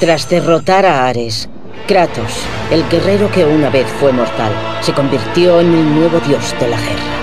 Tras derrotar a Ares, Kratos, el guerrero que una vez fue mortal, se convirtió en el nuevo dios de la guerra.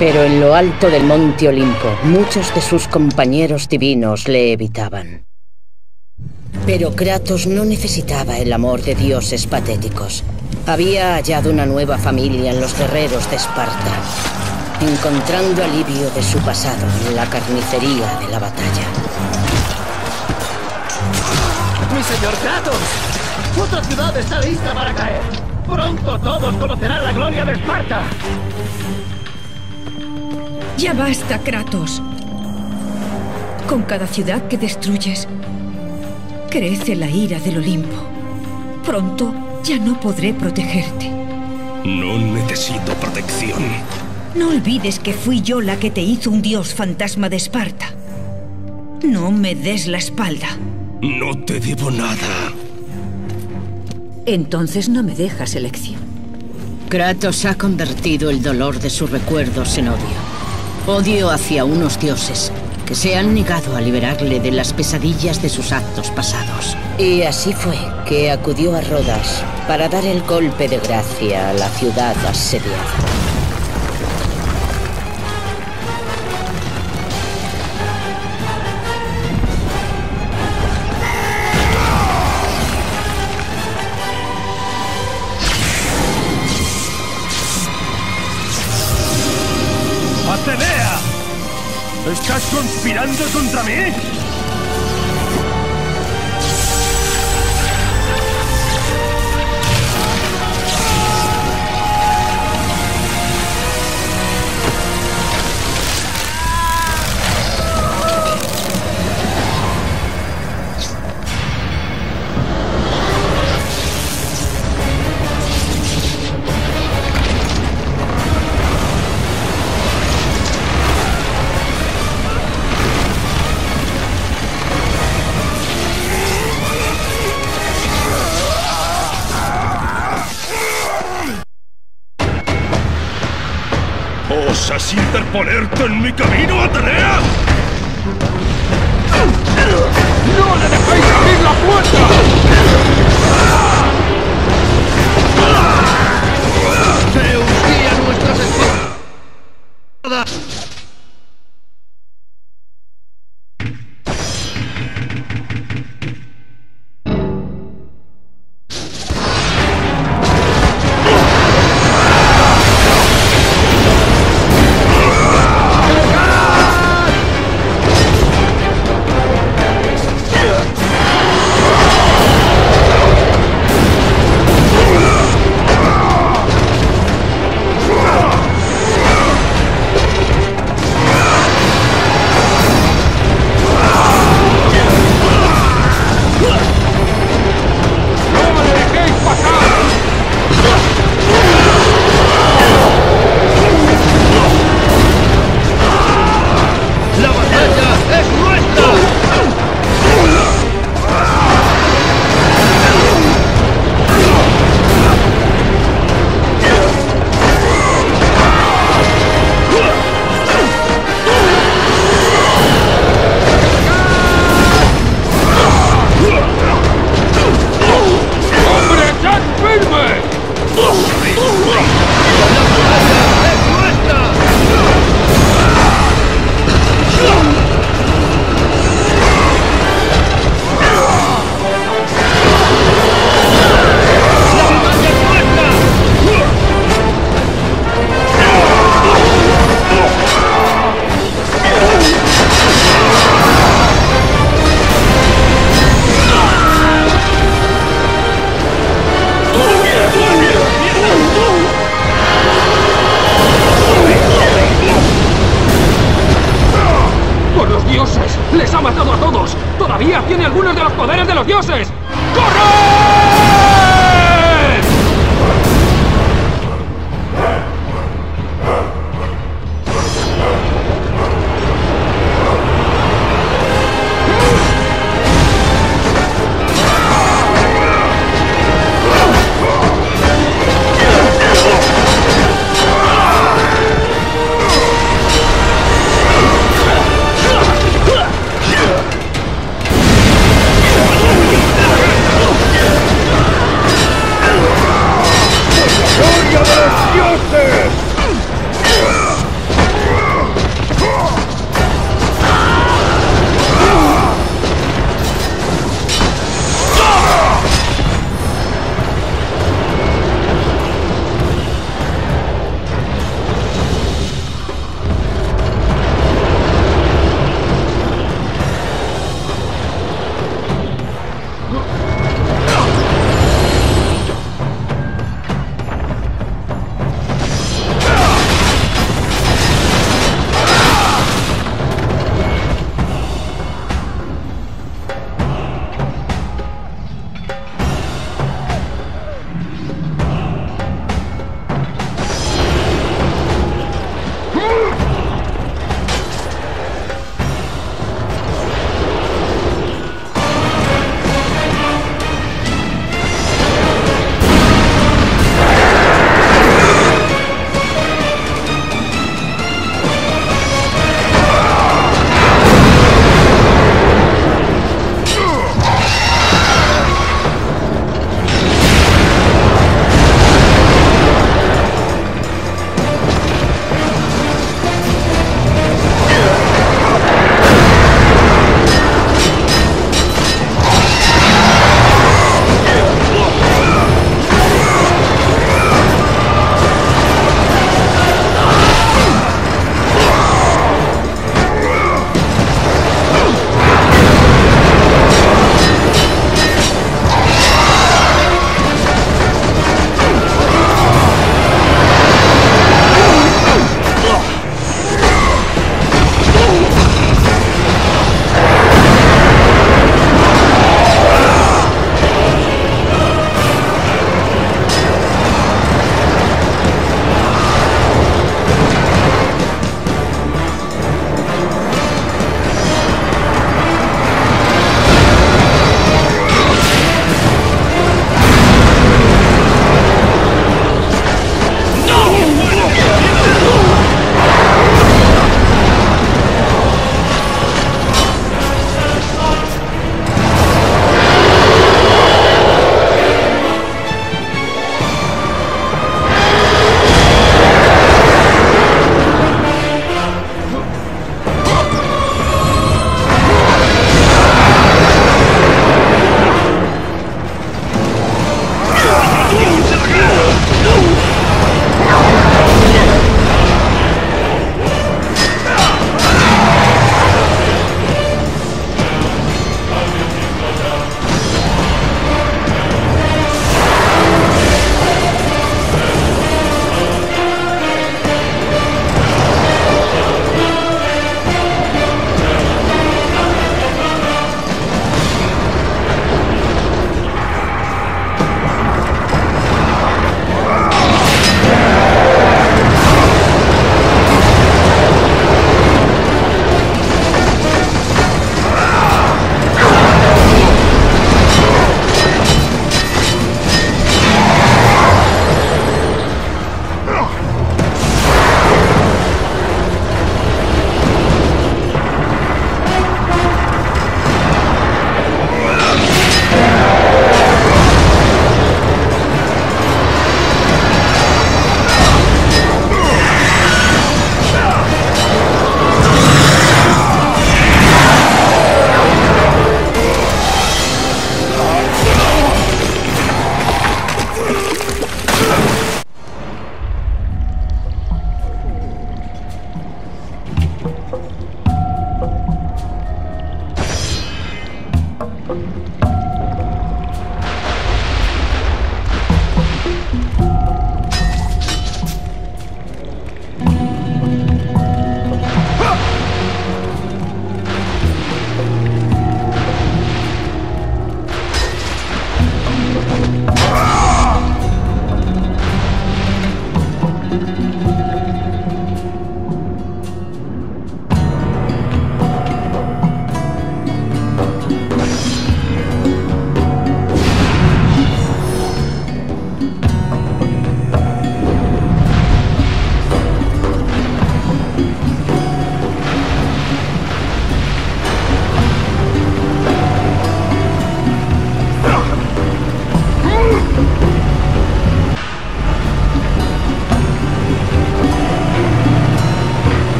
Pero en lo alto del monte Olimpo, muchos de sus compañeros divinos le evitaban. Pero Kratos no necesitaba el amor de dioses patéticos. Había hallado una nueva familia en los guerreros de Esparta, encontrando alivio de su pasado en la carnicería de la batalla. ¡Mi señor Kratos! ¡Otra ciudad está lista para caer! ¡Pronto todos conocerán la gloria de Esparta! Ya basta, Kratos. Con cada ciudad que destruyes, crece la ira del Olimpo. Pronto ya no podré protegerte. No necesito protección. No olvides que fui yo la que te hizo un dios fantasma de Esparta. No me des la espalda. No te debo nada. Entonces no me dejas elección. Kratos ha convertido el dolor de sus recuerdos en odio. Odio hacia unos dioses que se han negado a liberarle de las pesadillas de sus actos pasados. Y así fue que acudió a Rodas para dar el golpe de gracia a la ciudad asediada. 大明 en mi camino,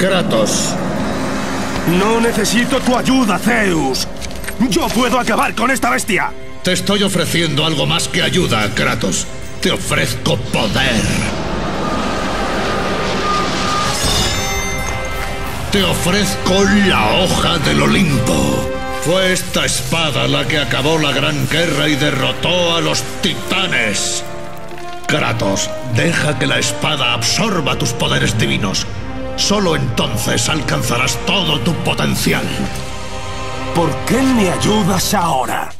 Kratos. No necesito tu ayuda, Zeus. Yo puedo acabar con esta bestia. Te estoy ofreciendo algo más que ayuda, Kratos. Te ofrezco poder. Te ofrezco la hoja del Olimpo. Fue esta espada la que acabó la gran guerra y derrotó a los titanes. Kratos, deja que la espada absorba tus poderes divinos. Solo entonces alcanzarás todo tu potencial. ¿Por qué me ayudas ahora?